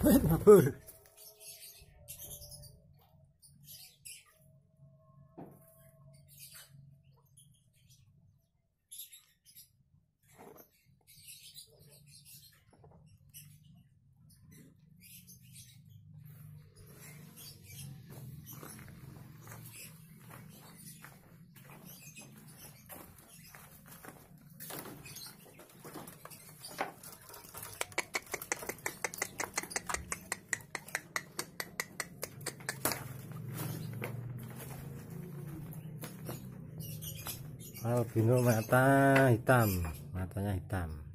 브레드 albino mata hitam. Matanya hitam